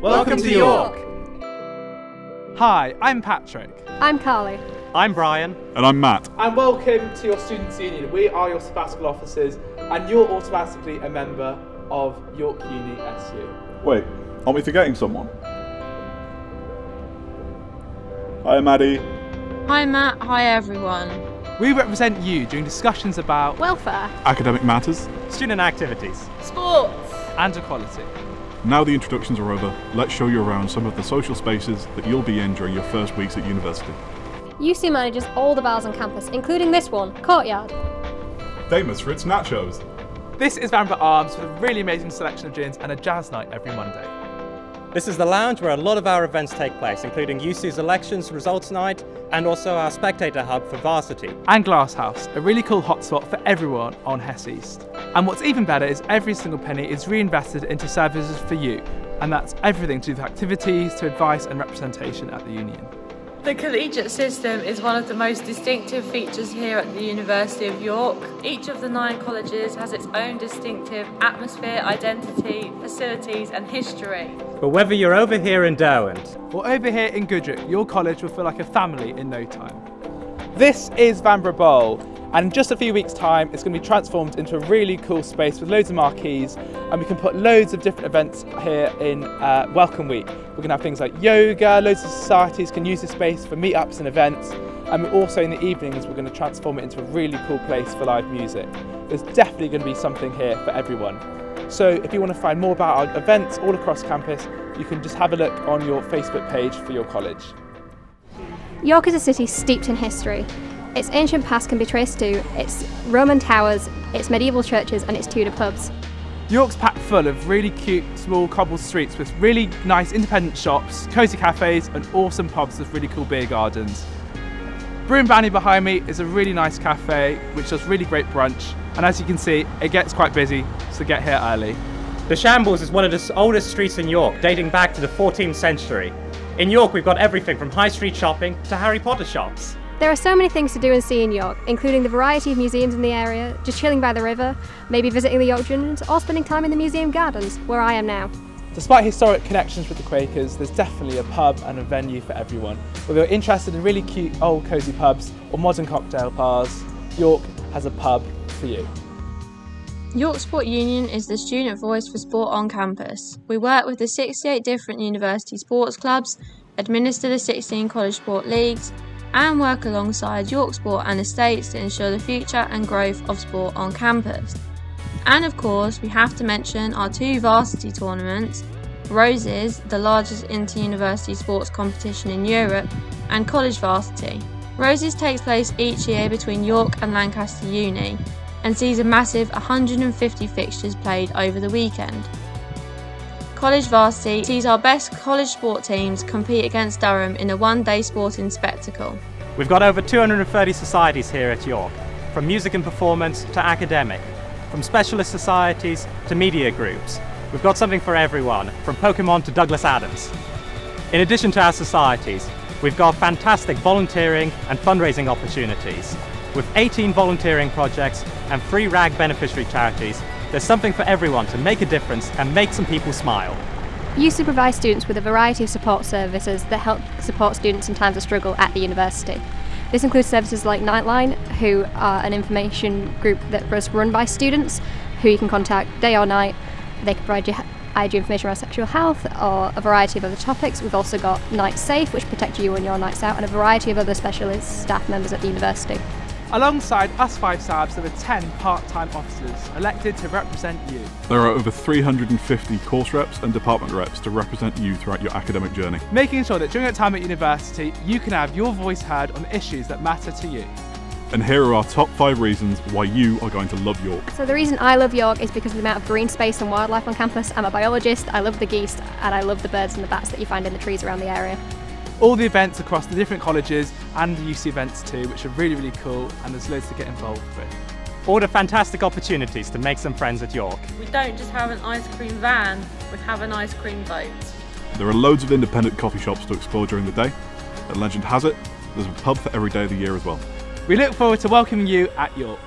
Welcome to York. Hi, I'm Patrick. I'm Carly. I'm Brian. And I'm Matt. And welcome to your Students' Union. We are your sabbatical officers, and you're automatically a member of York Uni SU. Wait, aren't we forgetting someone? Hi, Maddie. Hi Matt, hi everyone. We represent you during discussions about Welfare. Academic matters. Student activities. Sports. and equality. Now the introductions are over, let's show you around some of the social spaces that you'll be in during your first weeks at university. YUSU manages all the bars on campus, including this one, Courtyard. Famous for its nachos. This is Vanbrugh Arms with a really amazing selection of gins and a jazz night every Monday. This is the lounge where a lot of our events take place, including YUSU's elections results night and also our spectator hub for varsity. And Glasshouse, a really cool hotspot for everyone on Hes East. And what's even better is every single penny is reinvested into services for you, and that's everything to do with activities, to advice and representation at the union. The collegiate system is one of the most distinctive features here at the University of York. Each of the nine colleges has its own distinctive atmosphere, identity, facilities, and history. But whether you're over here in Derwent, Or over here in Goodricke, your college will feel like a family in no time. This is Vanbrugh Bowl, and in just a few weeks' time, it's going to be transformed into a really cool space with loads of marquees, and we can put loads of different events here in uh, Welcome Week. We're going to have things like yoga, loads of societies can use this space for meetups and events, and also in the evenings, we're going to transform it into a really cool place for live music. There's definitely going to be something here for everyone. So if you want to find more about our events all across campus, you can just have a look on your Facebook page for your college. York is a city steeped in history. Its ancient past can be traced to its Roman towers, its medieval churches, and its Tudor pubs. York's packed full of really cute, small cobbled streets with really nice independent shops, cosy cafes, and awesome pubs with really cool beer gardens. Brew and Brownie behind me is a really nice cafe which does really great brunch, and as you can see, it gets quite busy, so get here early. the Shambles is one of the oldest streets in York, dating back to the 14th century. In York, we've got everything from high street shopping to Harry Potter shops. There are so many things to do and see in York, including the variety of museums in the area, just chilling by the river, maybe visiting the York Dungeon, or spending time in the museum gardens, where I am now. Despite historic connections with the Quakers, there's definitely a pub and a venue for everyone. Whether you're interested in really cute old cosy pubs or modern cocktail bars, York has a pub for you. York Sport Union is the student voice for sport on campus. We work with the 68 different university sports clubs, administer the 16 college sport leagues, and work alongside York Sport and Estates to ensure the future and growth of sport on campus. And of course, we have to mention our two varsity tournaments Roses, the largest inter university sports competition in Europe, and College Varsity. Roses takes place each year between York and Lancaster Uni and sees a massive 150 fixtures played over the weekend. College Varsity sees our best college sport teams compete against Durham in a one day sporting spectacle. We've got over 230 societies here at York, from music and performance to academic, from specialist societies to media groups. We've got something for everyone, from Pokemon to Douglas Adams. In addition to our societies, we've got fantastic volunteering and fundraising opportunities. With 18 volunteering projects and three RAG beneficiary charities, there's something for everyone to make a difference and make some people smile. YUSU provides students with a variety of support services that help support students in times of struggle at the university. This includes services like Nightline, who are an information group that was run by students who you can contact day or night. They can provide you ID information around sexual health or a variety of other topics. We've also got Night Safe, which protects you on your nights out, and a variety of other specialist staff members at the university. Alongside us five SABs, there are 10 part-time officers elected to represent you. There are over 350 course reps and department reps to represent you throughout your academic journey. making sure that during your time at university, you can have your voice heard on issues that matter to you. And here are our top five reasons why you are going to love York. So the reason I love York is because of the amount of green space and wildlife on campus. I'm a biologist, I love the geese, and I love the birds and the bats that you find in the trees around the area. All the events across the different colleges and the YUSU events too, which are really, really cool, and there's loads to get involved with. All the fantastic opportunities to make some friends at York. We don't just have an ice cream van, we have an ice cream boat. There are loads of independent coffee shops to explore during the day. And legend has it, there's a pub for every day of the year as well. We look forward to welcoming you at York.